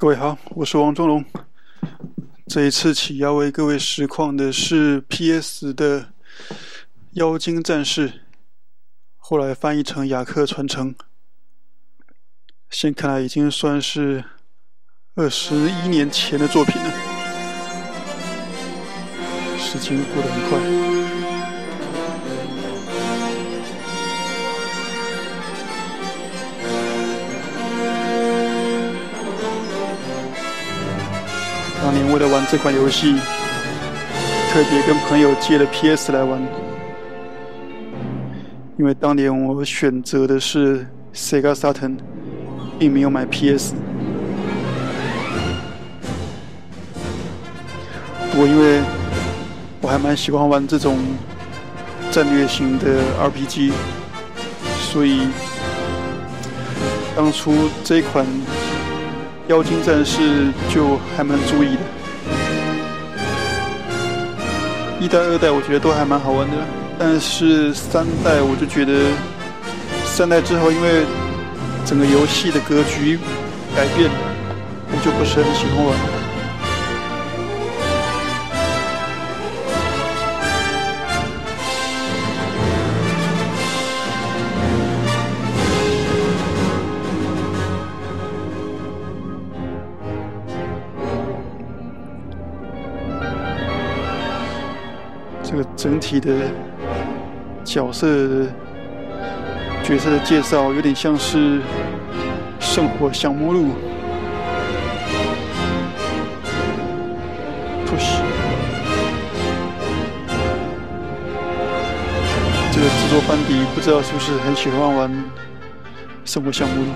各位好，我是王忠龙。这一次起要为各位实况的是 PS 的《妖精战士》，后来翻译成《雅克传承》。现看来已经算是二十一年前的作品了，时间过得很快。为了玩这款游戏，特别跟朋友借了 PS 来玩，因为当年我选择的是 Sega Saturn，并没有买 PS。不过因为我还蛮喜欢玩这种战略型的 RPG，所以当初这款。妖精战士就还蛮注意的，一代、二代我觉得都还蛮好玩的，但是三代我就觉得，三代之后因为整个游戏的格局改变，我就不是很喜欢玩。整体的角色角色的介绍有点像是《圣火降魔录》。push，这个制作班底不知道是不是很喜欢玩《圣火降魔录》。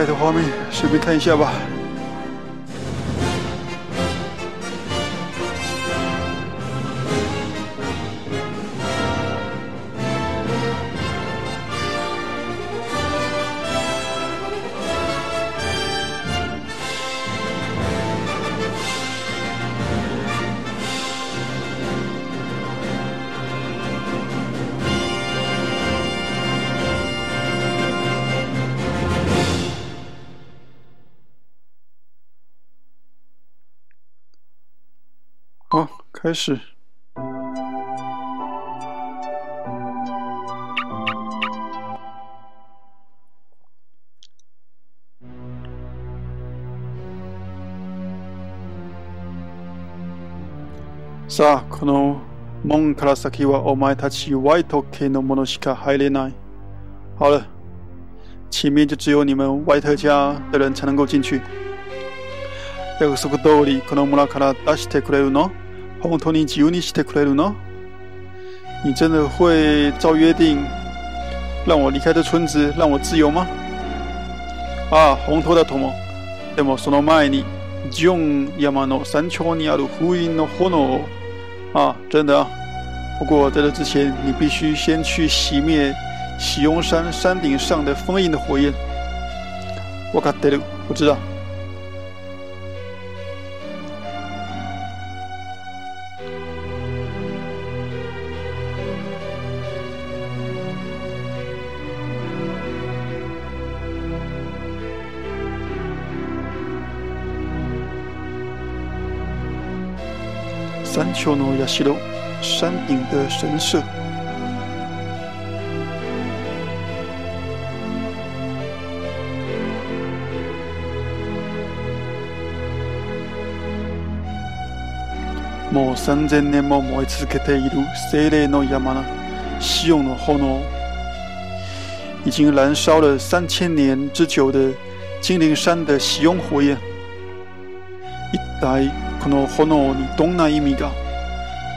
开头画面，随便看一下吧。开始。さあ、この門から先はお前たちワイト系のものしか入れない。好了，前面就只有你们外特家的人才能够进去。約束通りこの村から出してくれるの？本当に自由にしてくれるの？你真的会照约定让我离开这村子，让我自由吗？あ、本当だと思う。でもその前にジオン山の山頂にある封印の炎を啊，真的啊。不过在这之前，你必须先去熄灭喜雍山山顶上的封印的火焰。我卡德鲁，我知道。 山丘の社，山顶的神社。もう三千年も燃え続けている精霊の山呢，西用的炎，已经燃烧了三千年之久的精灵山的喜用火焰，一代。この炎にどんな意味が？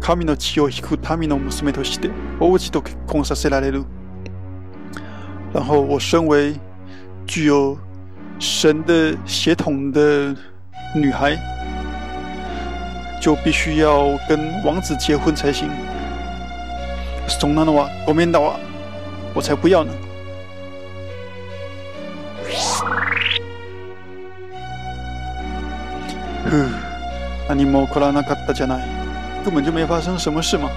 神の血を引く民の娘として王子と結婚させられる。然后我身为具有神的血统的女孩，就必须要跟王子结婚才行。そんなのはごめんだわ，我才不要呢。ふ，何も起こらなかったじゃない， 根本就没发生什么事嘛。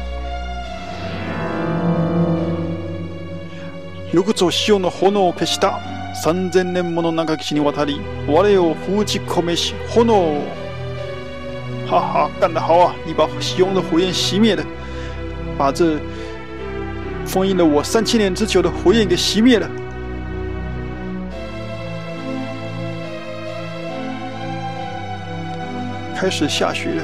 よくぞ潮の炎を消した。三千年もの長きにわたり我を封じ込めし炎を。哈哈，干得好啊！你把西翁的火焰熄灭了，把这封印了我三千年之久的火焰给熄灭了。开始下雪了，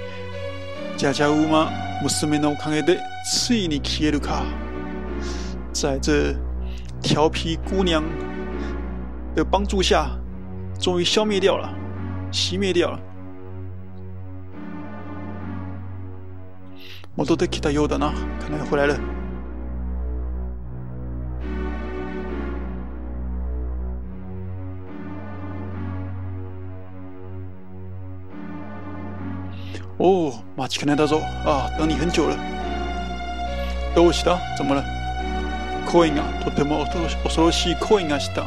家家屋吗？穆斯林の看的ついに消えるか，在这调皮姑娘的帮助下，终于消灭掉了，熄灭掉了。戻ってきたようだな。看来回来了。 哦，马奇看来だぞ。啊，等你很久了。どうした？怎么了？声がとても恐ろしい声がした。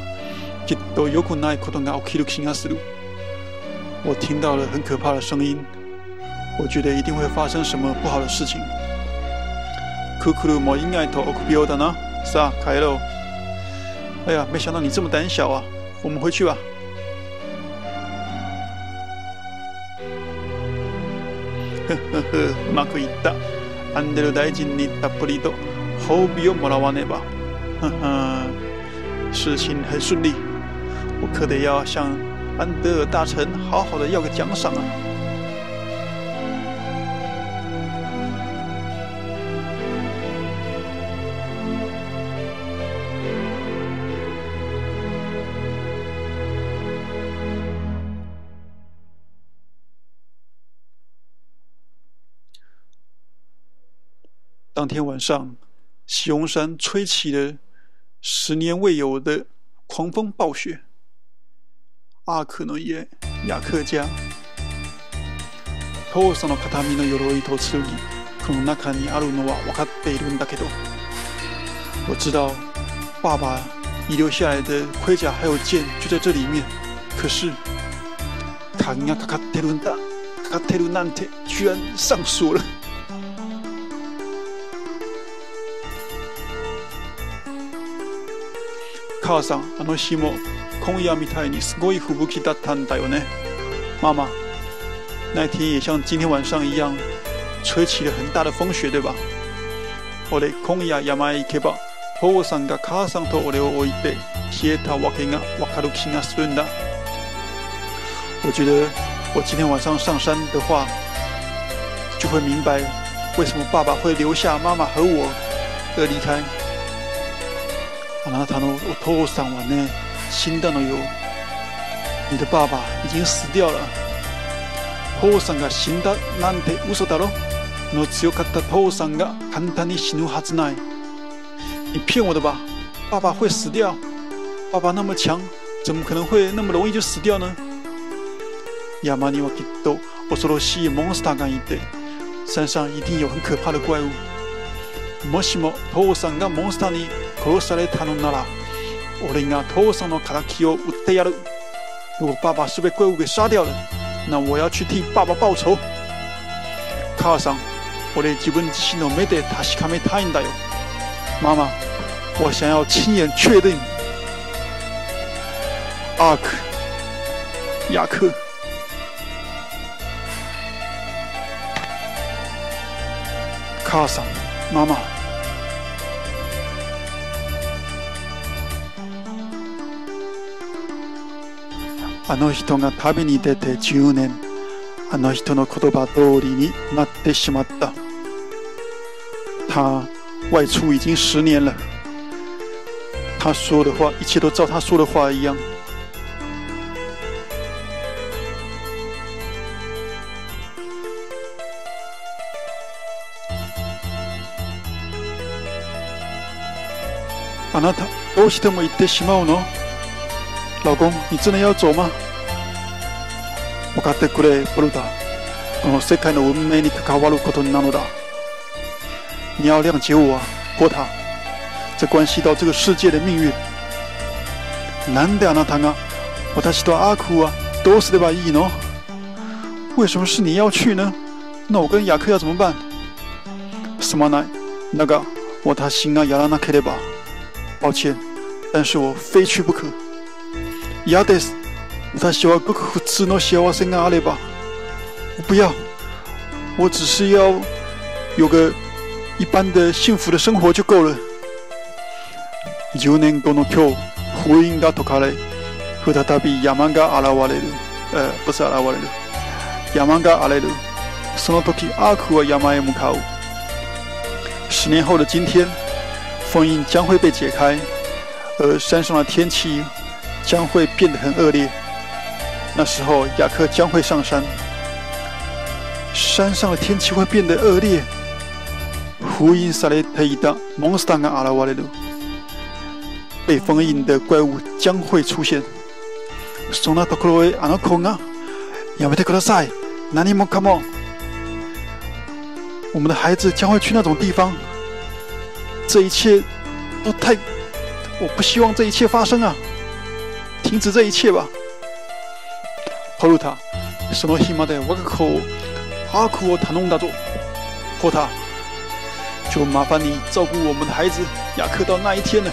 きっと良くないことが起きる気がする。我听到了很可怕的声音。我觉得一定会发生什么不好的事情。库库鲁莫应该头奥库比奥的呢？是啊，开喽！哎呀，没想到你这么胆小啊！我们回去吧。 うまくいった。アンデル大臣にたっぷりと褒美をもらわねば。呵呵，事情很顺利，我可得要向安德尔大臣好好的要个奖赏啊！ 晚上，喜翁山吹起了十年未有的狂风暴雪。阿克诺耶雅克家，父さんの形見の鎧と剣、この中にあるのは分かっているんだけど。我知道，爸爸遗留下来的盔甲还有剑就在这里面。可是，卡尼亚卡卡特伦达卡卡特鲁南特居然上锁了。 母さん、あの日も今夜みたいにすごい吹雪だったんだよね。妈妈，那天也像今天晚上一样，吹起了很大的风雪，对吧？俺今夜山へ行けば、父さんが母さんと俺を置いて消えたわけがわかる気がするんだ。我觉得我今天晚上上山的话，就会明白为什么爸爸会留下妈妈和我而离开。 あなたのお父さんはね、死んだのよ。你的爸爸已经死掉了。父さんが死んだなんて嘘だろの強かった父さんが簡単に死ぬはずない。你骗我的吧？爸爸会死掉？爸爸那么强，怎么可能会那么容易就死掉呢？山にはきっと恐ろしいモンスターがいて、山上一定有很可怕的怪物。もしも父さんがモンスターに殺されたのなら、俺が父さんの仇を売ってやる。如果爸爸是被怪物给杀掉了，那我要去替爸爸报仇。母さん、俺自分自身の目で確かめたいんだよ。妈妈，我想要亲眼确定。阿克，雅克。母さん、ママ。あの人が旅に出て10年、あの人の言葉通りになってしまった。他外出已经十年了，他说的话，一切都照他说的话一样。あなたどうしても行ってしまうの？老公，你真的要走吗？分かってくれ、ブルダ。この世界の運命に関わることなのだ。你要谅解我，波塔。这关系到这个世界的命运。なんであなたが私とアークはどうすればいいの？为什么是你要去呢？那我跟雅克要怎么办？すまない。那个私がやらなければ。抱歉，但是我非去不可。 嫌です。私はごく普通の幸せがあれば。我不要，我只是要有个一般的幸福的生活就够了。10年後の今日、封印が解かれ、再び山が現れる。呃，不是現れる。山が荒れる。その時、アークは山へ向かう。十年后的今天，封印将会被解开，而山上的天气。 将会变得很恶劣。那时候，雅克将会上山。山上的天气会变得恶劣。封印されていたモンスターが現れる。被封印的怪物将会出现。そんなところへあの子がやめてください。何もかも。我们的孩子将会去那种地方。这一切都太……我不希望这一切发生啊！ 停止这一切吧，ホルタ。その日まで我が子をアークを頼んだぞ。ホタ，就麻烦你照顾我们的孩子雅克到那一天了。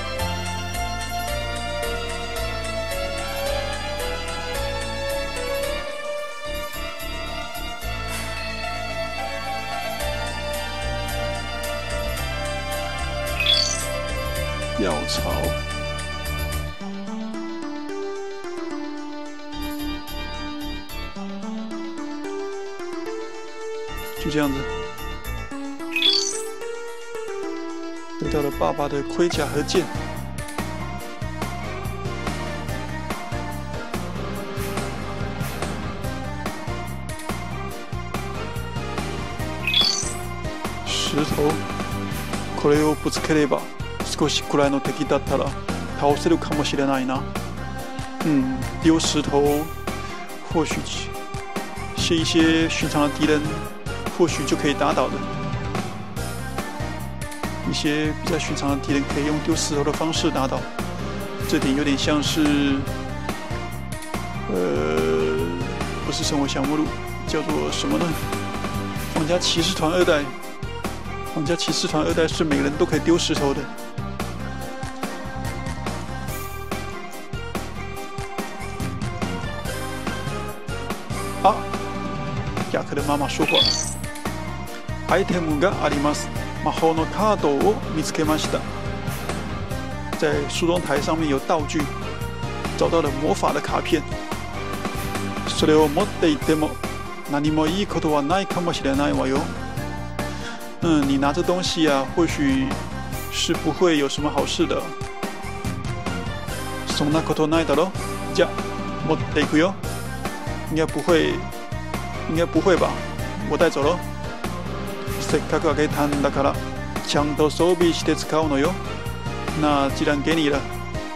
就这样子，得到了爸爸的盔甲和剑。石头。これをぶつければ、少しくらいの敵だったら倒せるかもしれないな。嗯，丢石头，或许是一些寻常的敌人。或许就可以打倒的一些比较寻常的敌人，可以用丢石头的方式打倒。这点有点像是，呃，不是生活小目录，叫做什么呢？皇家骑士团二代。皇家骑士团二代是每个人都可以丢石头的。啊，雅克的妈妈说话了。アイテムがあります。魔法のカードを見つけました。在梳妆台上面有道具，找到了魔法的卡片。それを持っていても何もいいことはないかもしれないわよ。嗯，你拿着东西啊，或许是不会有什么好事的。そんなことないだろ？じゃ、持っていくよ。应该不会，应该不会吧？我带走喽。せっかくあげたんだからちゃんと装備して使うのよ。那既然给你了，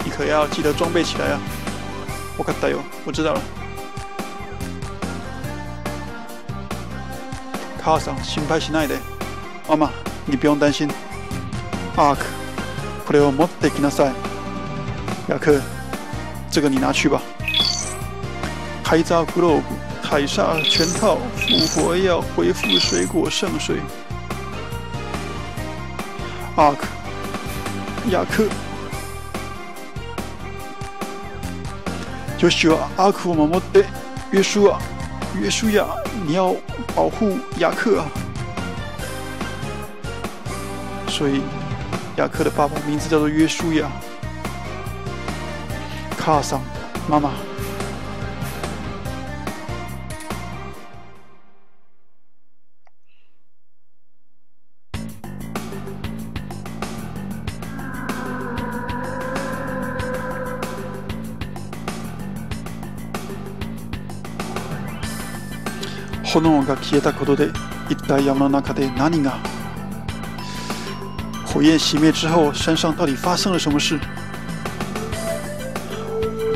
你可要记得装备起来啊！我かったよ，我知道了。母さん心配しないで。妈妈，你不用担心。アーク、これを持ってきなさい。雅克，这个你拿去吧。海藻 globe，海煞全套，复活药，恢复水果圣水。阿克，雅克，就需要阿克妈妈的约书亚，约书亚，你要保护雅克啊！所以雅克的爸爸名字叫做约书亚。卡桑，妈妈。炎が消えたことで一体山の中で何が火焰熄灭之后，山上到底发生了什么事？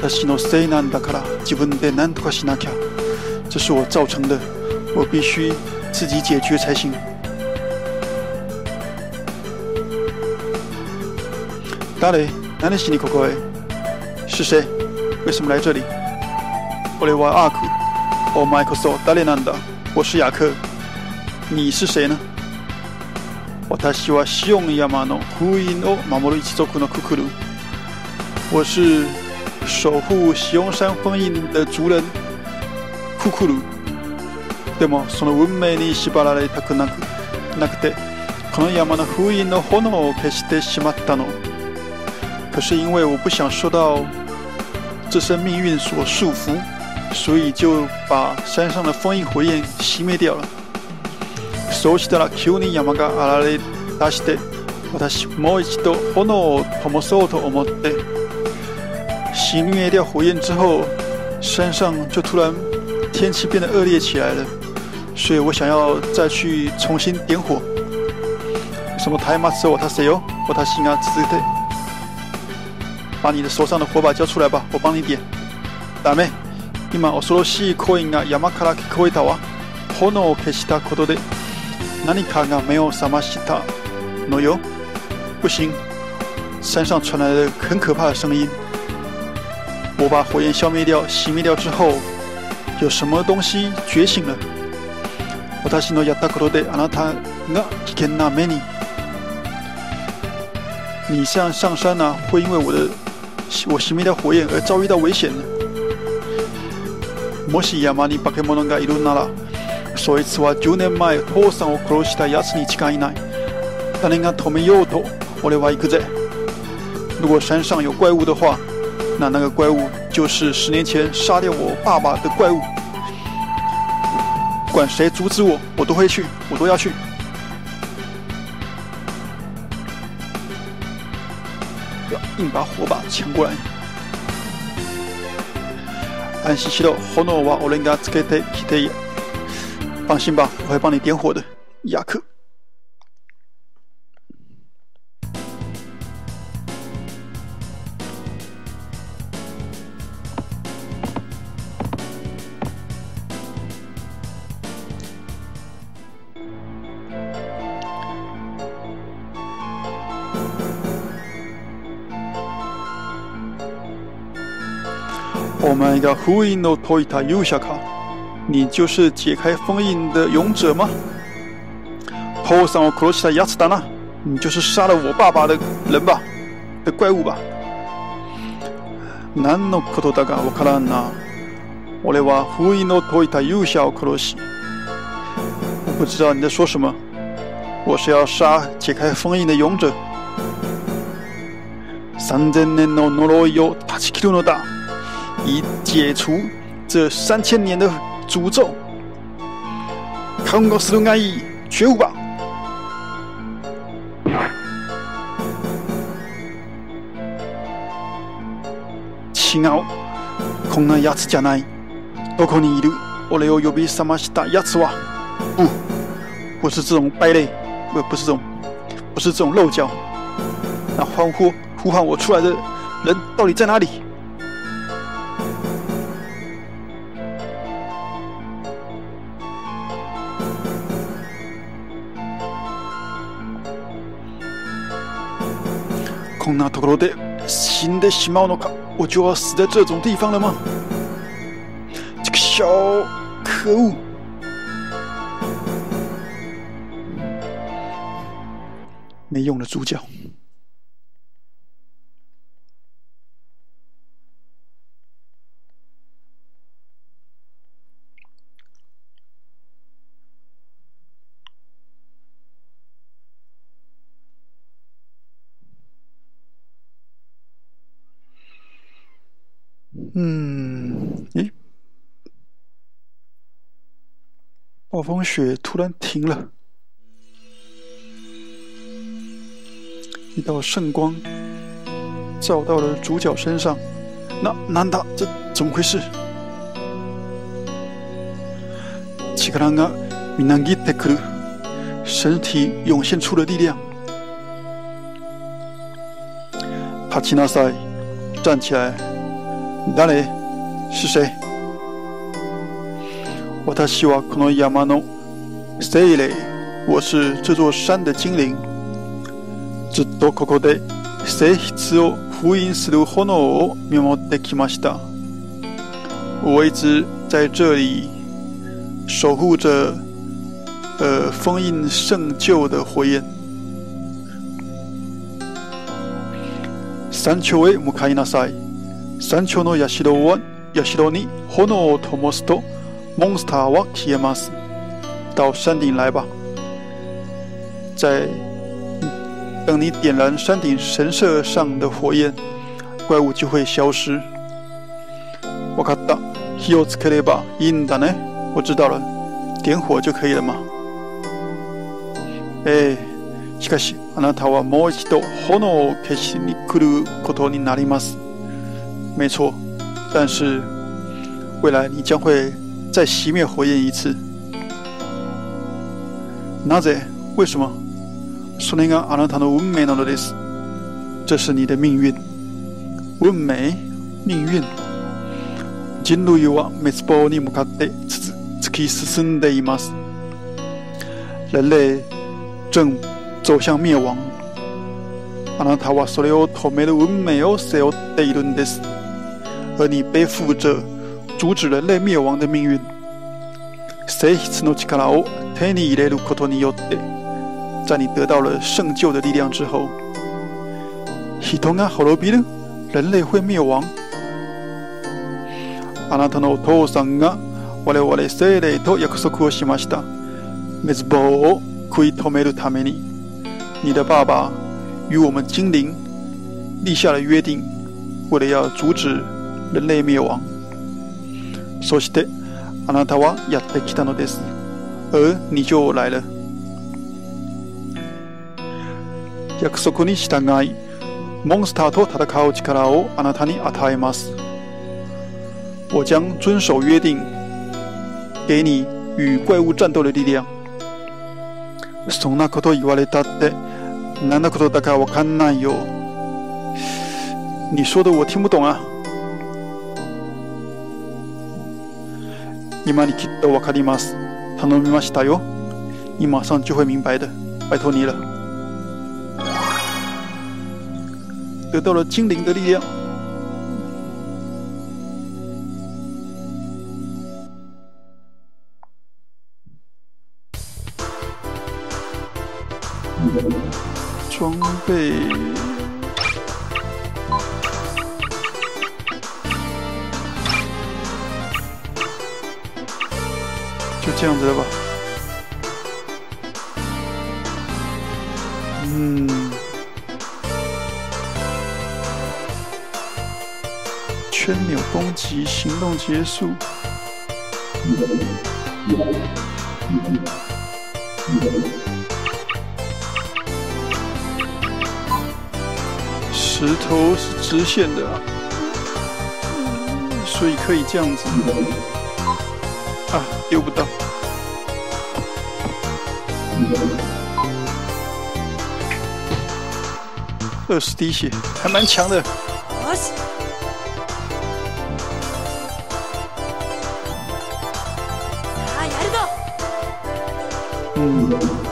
私のせいなんだから自分で何とかしなきゃ。这是我造成的，我必须自己解决才行。誰？何しにここへ？是谁？为什么来这里？俺はアーク。お前こそ誰なんだ？我是雅克。你是谁呢？私はシオン山の封印を守る一族のククル。我是守护西翁山封印的族人ククル。でもその運命に縛られたくなくなくて、この山の封印の炎を消してしまったの。可是因为我不想受到这身命运所束缚， 所以就把山上的封印火焰熄灭掉了。そうしたら急に山が現れ出して私もう一度炎を灯そうと思って熄灭掉火焰之后山上就突然天气变得恶劣起来了所以我想要再去重新点火什么タイマスを渡せよ私が続いて把你的手上的火把交出来吧我帮你点ダメ 今恐ろしい声が山から聞こえたわ炎を消したことで何かが没有什么西塔诺哟，不行！山上传来了很可怕的声音。我把火焰消灭掉、熄灭掉之后，有什么东西觉醒了？私のやったことであなたが危険な目に。你像上山呢，会因为我的我熄灭掉火焰而遭遇到危险呢？もし山に化け物がいるなら。そいつは10年前父さんを殺した奴に違いない誰が止めようと俺は行くぜ如果山上有怪物的话那那个怪物就是十年前杀掉我爸爸的怪物管谁阻止我我都会去我都要去硬把火把抢过来 安心しろ。炎は俺がつけてきて放心吧，我会帮你点火的，雅克。お前が封印を解いた勇者か？你就是解开封印的勇者吗？头上我克起来牙齿大呢？你就是杀了我爸爸的人吧？的怪物吧？何のことだかわからんな。俺は封印を解いた勇者を殺し。我不知道你在说什么。我是要杀解开封印的勇者。三千年の呪いを断ち切るのだ。 以解除这三千年的。诅咒，看我死的安逸，觉悟吧！青奥，こんなやつじゃない。どこにいる？俺を呼び覚ましたやつは？不，不是这种败类，不，不是这种，不是这种漏脚。那欢呼呼唤我出来的人到底在哪里？ 那ところで死んでしまうのか？我就要死在这种地方了吗？这个小可恶！没用的主角。 暴风雪突然停了，一道圣光照到了主角身上。那难道这怎么回事？奇克兰嘎米南吉特克鲁，身体涌现出了力量。帕奇纳塞，站起来！哪里？是谁？我他希望可能亚马诺，谁嘞？我是这座山的精灵。ずっとここで聖筆を封印する炎を見守ってきました。我一直在这里守护着，呃，封印圣旧的火焰。山丘へ向かいなさい。山丘の社は社に炎を灯すとモンスターは消えます。到山顶来吧，在等你点燃山顶神社上的火焰，怪物就会消失。わかった。火をつければいいんだね。我知道了，点火就可以了嘛。えしかし。あなたはもう一度炎を消しに来ることになります。没错，但是未来你将会 再熄灭火焰一次。なぜ？为什么？それがあなたの運命なのです。这是你的命运。運命？命运？人類は滅亡に向かって突き進んでいます。人类正。走向灭亡。あなたはそれを止める運命を背負っているんです。而你背负着 阻止人类灭亡的命运。聖筆の力を手に入れることによって、在你得到了圣救的力量之后，人が滅びる、人类会灭亡。あなたのお父さんが我々精霊と約束をしました。滅亡を食い止めるために。你的爸爸与我们精灵立下了约定，为了要阻止人类灭亡。 そしてあなたはやってきたのです。而你就来了。約束に従い、モンスターと戦う力をあなたに与えます。我将遵守约定，给你与怪物战斗的力量。そんなこと言われたって。难道ことだかわかんないよ？你说的我听不懂啊。今にきっとわかります。頼みましたよ。你马上就会明白的，拜托你了。得到了精灵的力量。装备这样子的吧。嗯，圈钮攻击，行动结束。石头是直线的，所以可以这样子。啊，丢不到。二十滴血，还蛮强的。嗯。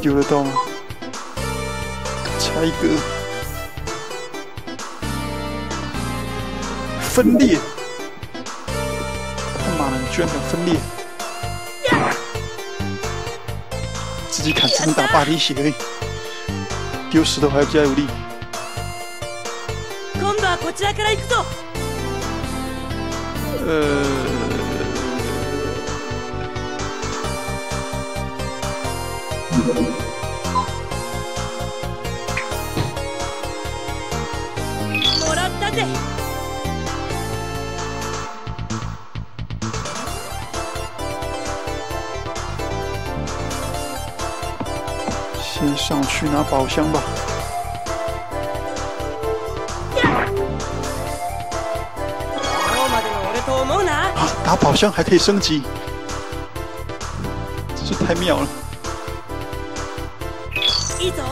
丢得到吗？差一个，分裂！他妈的，你居然敢分裂！自己砍只能打八滴血，丢石头还要加有力。今度はこちらから行くぞ。 呃， 先上去拿宝箱吧。今日までの俺と思うな啊，打宝箱还可以升级，真是太妙了！いいぞ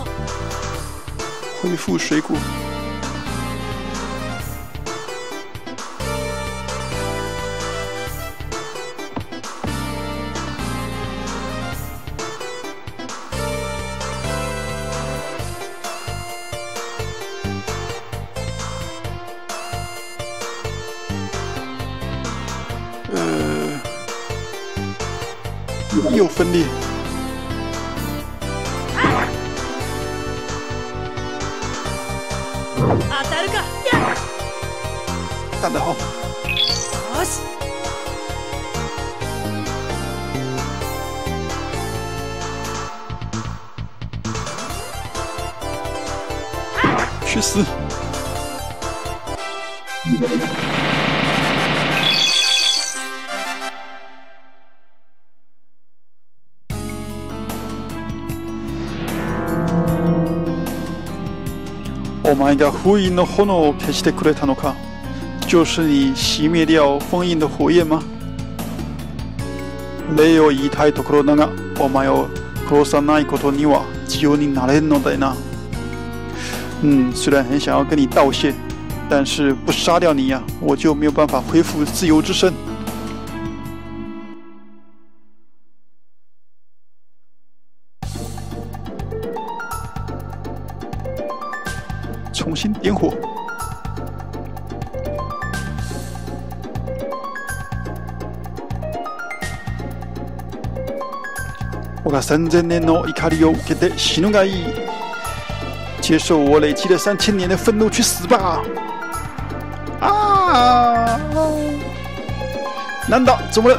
恢复水果， 去死！お前が封印の炎を消してくれたのか？就是你熄灭掉封印的火焰吗？礼を言いたいところだが、お前を殺さないことには自由になれんのだよな。嗯，虽然很想要跟你道谢，但是不杀掉你呀、我就没有办法恢复自由之身。重新点火。我が三千年の怒りを受けて死ぬがいい。 接受我累积了三千年的愤怒，去死吧！啊！なんだ？怎么了？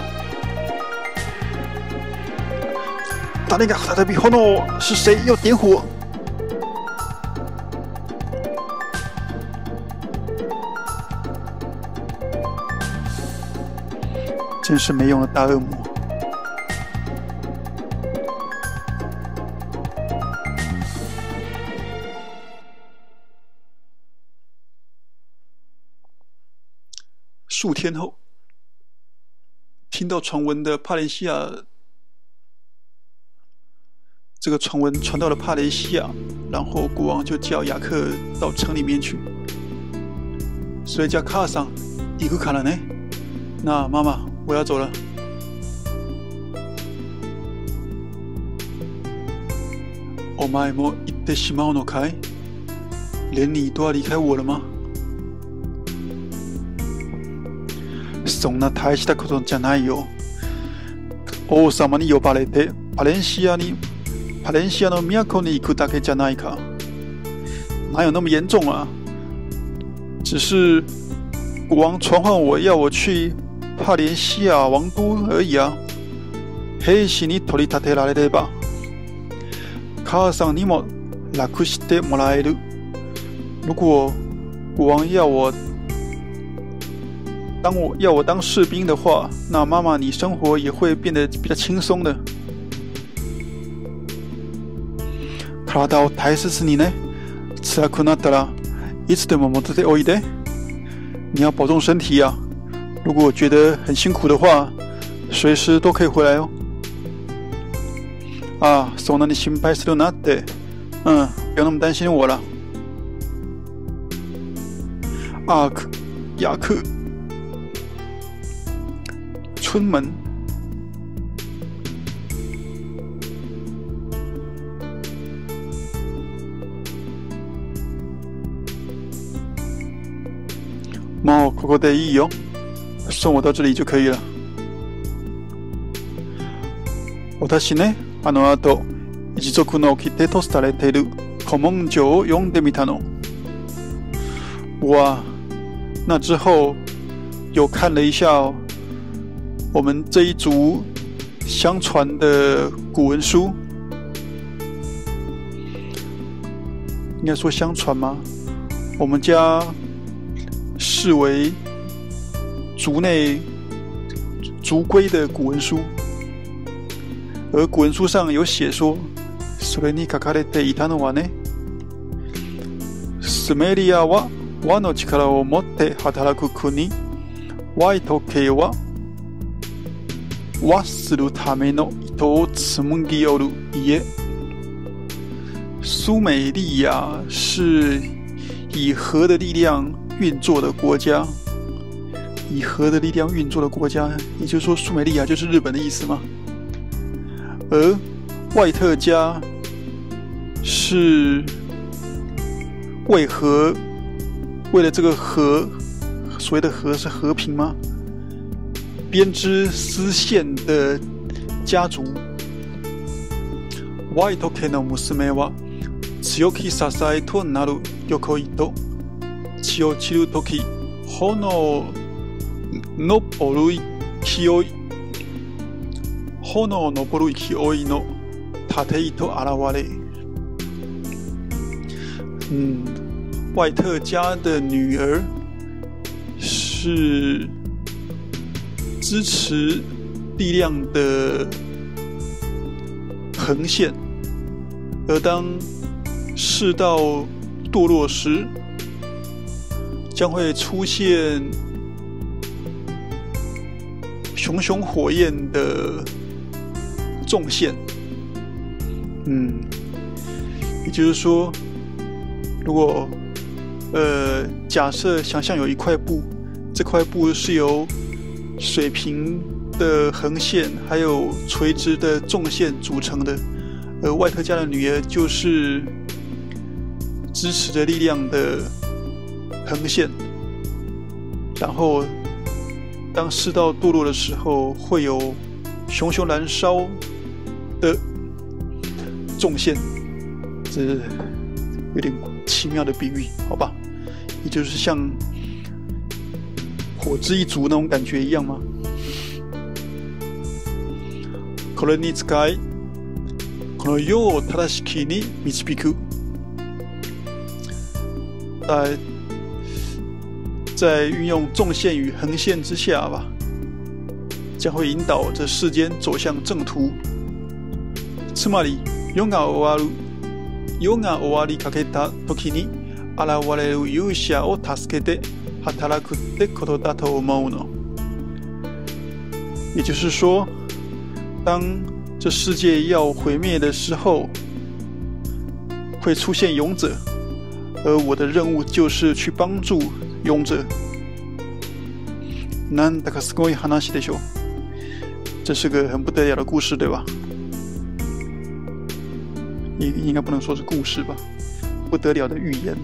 誰が再び炎を？是谁又点火？真是没用的大恶魔！ 数天后，听到传闻的帕雷西亚，这个传闻传到了帕雷西亚，然后国王就叫雅克到城里面去。所以叫卡桑，伊库卡了呢？那妈妈，我要走了。お前も行ってしまうのかい？连你都要离开我了吗？ そんな大したことじゃないよ。王様に呼ばれてパレンシアにパレンシアの都に行くだけじゃないか。哪有那么严重啊？只是国王传唤我要我去帕连西亚王都而已啊。兵士に取り立てられれば、母さんにも楽してもらえる。如果国王要我当我要我当士兵的话，那妈妈你生活也会变得比较轻松的。体を大切にね。辛くなったらいつでも戻っておいで。你要保重身体呀、如果觉得很辛苦的话，随时都可以回来哦。啊，そんなに心配するなって。嗯，不要那么担心我了。阿克，雅克。 村门。もうここでいいよ，送我到这里就可以了。私ね、あの後、一族の掟とされている古文書を読んでみたの。我那之后有看了一下哦我们这一族相传的古文书，应该说相传吗？我们家视为族内族规的古文书，而古文书上有写说，それに書かれていたのはね、スメリアは和の力を持って働く国、ワイト系 は和するための糸を紡ぎおる家。苏美利亚是以核的力量运作的国家，以核的力量运作的国家，也就是说，苏美利亚就是日本的意思吗？而外特加是为何？为了这个和，所谓的和是和平吗？ 编织丝线的家族。ワイト家の娘は強き支えとなる横糸。血を散るとき、炎のぼる勢い、炎のぼる勢いの縦糸現れ。嗯，外特家的女儿是 支持力量的横线，而当世道堕落时，将会出现熊熊火焰的纵线。嗯，也就是说，如果呃假设想象有一块布，这块布是由水平的横线还有垂直的纵线组成的，而外特家的女儿就是支持着力量的横线，然后当世道堕落的时候，会有熊熊燃烧的纵线，这有点奇妙的比喻，好吧？也就是像火之一族那种感觉一样吗？これに使い、この世を正しきに導く。在在运用纵线与横线之下吧，将会引导这世间走向正途。つまり、世が終わる、世が終わりかけた時に現れる勇者を助けて 働くってことだと思うの。也就是说，当这世界要毁灭的时候，会出现勇者，而我的任务就是去帮助勇者。なんだかすごい話でしょ。这是个很不得了的故事，对吧？应应该不能说是故事吧，不得了的预言。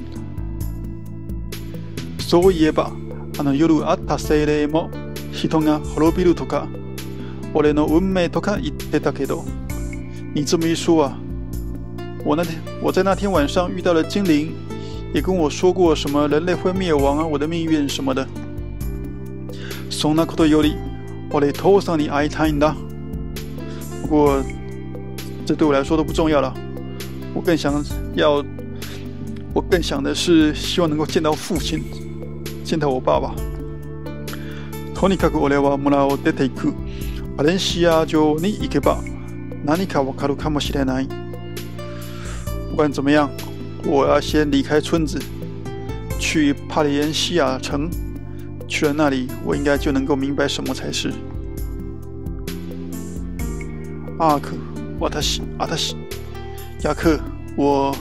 そういえば、あの夜あった精霊も人が滅びるとか、俺の運命とか言ってたけど，你这么一说啊，我那天我在那天晚上遇到了精灵，也跟我说过什么人类会灭亡啊，我的命运什么的。そんなことより、俺父さんに会いたいんだ。不过，这对我来说都不重要了。我更想要，我更想的是希望能够见到父亲， 见到我爸爸。とにかく俺は村を出ていく。バレンシア城に行けば何かわかるかもしれない。不管怎么样，我要先离开村子，去帕里恩西亚城。去了那里，我应该就能够明白什么才是。阿克，瓦塔西，阿塔西，雅克，我，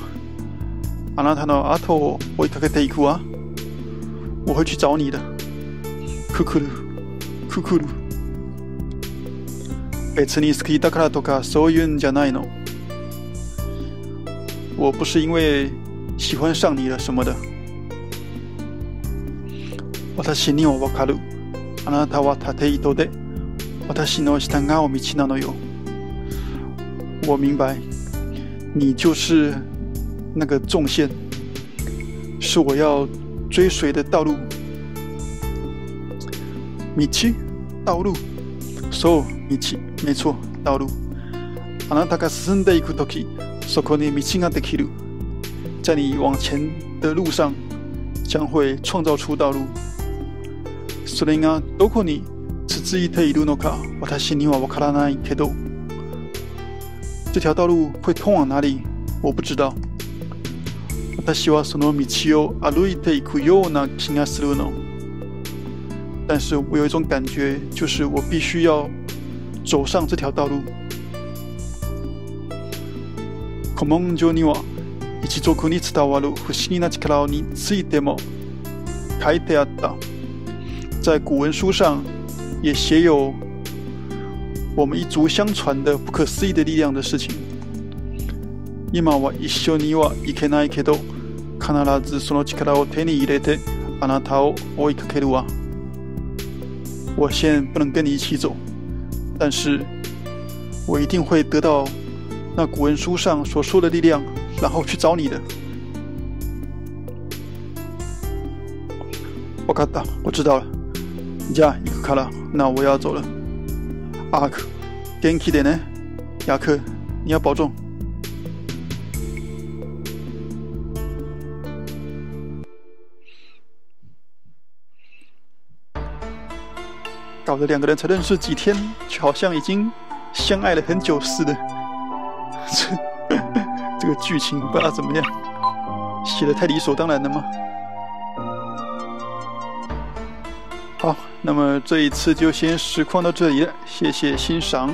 阿纳塔诺阿托，我卡克德伊库啊，我会去找你的。库库鲁，库库鲁。別に好きだからとかそういうんじゃないの。我不是因为喜欢上你了什么的。私にはわかる。あなたは縦糸で私の従う道なのよ。我明白，你就是那个纵线，是我要 追随的道路。 米奇，道路。そう、米奇，没错，道路。あなたが進んでいくとき、そこに道ができる。在你往前的路上，将会创造出道路。それがどこに続いているのか、私にはわからないけど。这条道路会通往哪里？我不知道。 私はその道を歩いていくような気がするの。但是我有一种感觉，就是我必须要走上这条道路。古文書には一族に伝わる不思議な力についても書いてあった。在古文书上也写有我们一族相传的不可思议的力量的事情。 今は一緒にはいけないけど、必ずその力を手に入れてあなたを追いかけるわ。我现在不能跟你一起走，但是我一定会得到那古文书上所说的力量，然后去找你的。我卡达，我知道了。加一个卡了，那我要走了。阿克，元气点呢？雅克，你要保重。 搞得两个人才认识几天，却好像已经相爱了很久似的。这 这个剧情不知道怎么样，写的太理所当然了吗？好，那么这一次就先实况到这里了，谢谢欣赏。